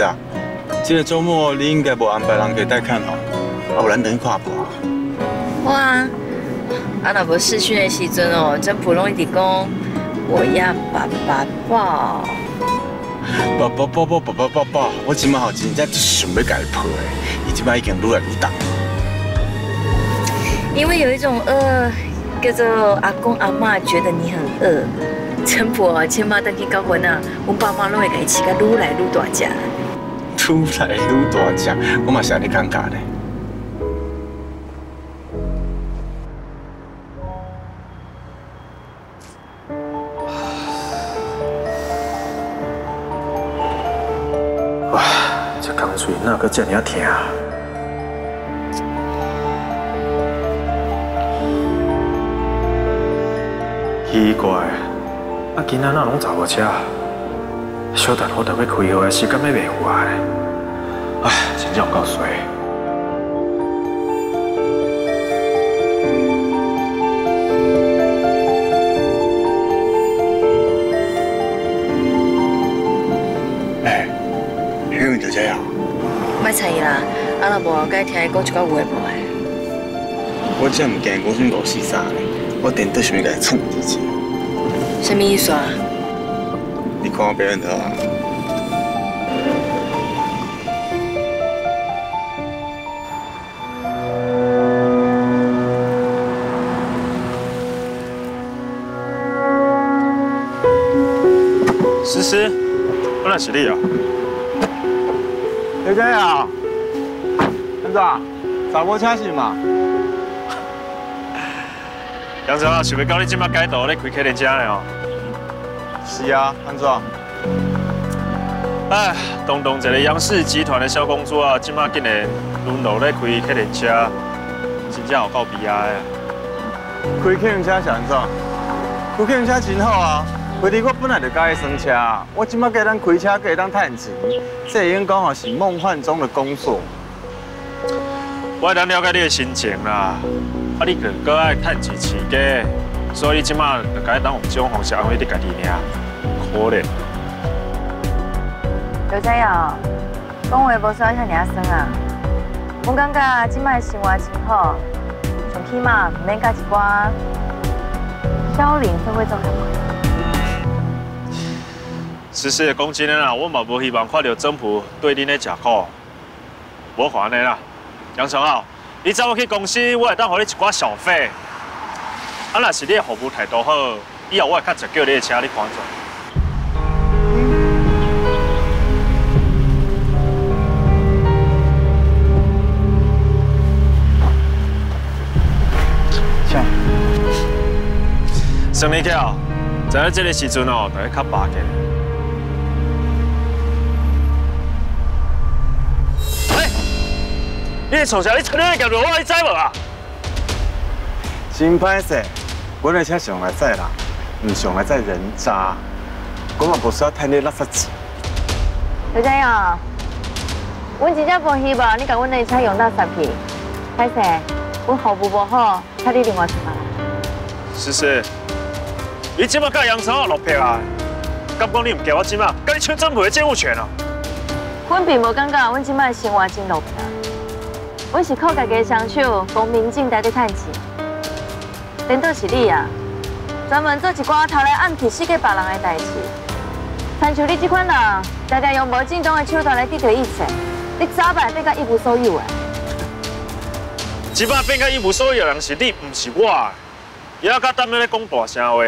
是啊，这个周末你应该无安排人给带看吼，啊，不然等于看不？哇，啊那无试训的时阵哦，真普通一直讲，我要爸爸抱。爸爸抱抱爸爸抱抱，我今晚好真正想要改破的，你今晚已经愈来愈大。因为有一种饿，叫做阿公阿妈觉得你很饿。陈婆千妈等去结婚啊，我爸妈拢会给饲个愈来愈大只。愈来愈大只，我嘛是安尼感觉的。哇，这工嘴哪个这么疼？奇怪，啊，今仔哪拢查某车？小等我等要开会时间要袂赴来，唉，真正有够衰。哎，黑人就这样。莫猜伊啦，啊若无该听伊讲一寡有诶无诶。我真唔惊讲什五四三咧，我点得想要甲伊蹭一下。什么意思啊？你看我表演的啊？思思，我那是你啊！小姐啊，安怎？查某车是嘛？杨总啊，想要到你即马改道咧开客人车咧哦。是啊，安怎？哎，东东一个杨氏集团的小公主啊，即马竟然沦落咧开客人车，真正有够悲哀啊！开客人车是安怎？开客人车真好啊！回弟我本来就介意生车，我即马给咱开车可以当赚钱，这已经讲好是梦幻中的工作。我会当了解你的心情啦，啊，你个搁爱趁钱饲家，所以你即马就该当用这种方式安慰你家己尔，可怜。刘佳瑶，讲话无需要遐尔酸啊！我感觉即摆生活真好，上起码唔免甲一寡小零社会做伙。实事讲真的啦，我嘛无希望看到政府对恁的吃苦，无烦的啦。杨成浩，你找我去公司，我会当给你一寡小费。啊，若是你的服务态度好，以后我会较直叫你的车你看做。像生理巧，在这个时阵哦，就会较巴结。你的从小你出来夹着我，你知无啊？真歹势，我的车上来载人，唔上来载人渣。我嘛不需要赚你垃圾钱。刘佳瑶，阮真正无希望你甲阮的车用到十去，歹势，阮服务无好，请你另外出来。思思，你即马甲杨成浩落魄啊？敢讲你唔给我即马，甲你抢政府的监护权啊？阮并无感觉阮即摆生活真落魄，阮是靠家己的双手，公平正大的趁钱。颠倒是你啊，专门做一寡偷来暗去死给别人的代志。亲像你这款人，常常用无正当的手段来得到一切，你早晚变甲一无所有的。即摆变甲一无所有的人是你，唔是我。也甲踮咧讲大声话，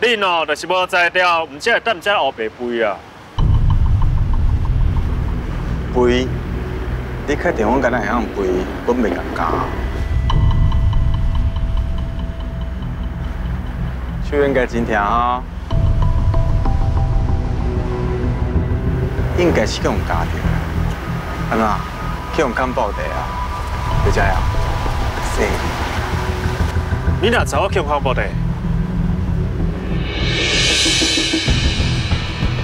你喏，就是无才调，唔只会踮只黑白背啊。背，你确定我敢若会晓背？我袂敢教。手应该真疼哈，应该是去用家着，安怎？去用干报的啊？就这样，是。你若查我去看报的，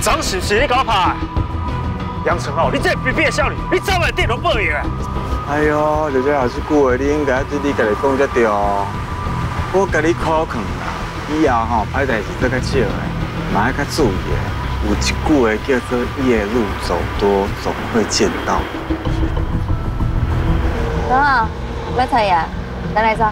张是不是你搞拍？杨成浩，你这卑鄙的少女，你报应啊！哎呦，就这也是句话，你应该对你家己讲才对哦。我甲你考劝啦，以后吼歹代志做较少的，嘛要较注意的。有一句话叫做“夜路走多，总会见到”。好，要菜呀，咱来做。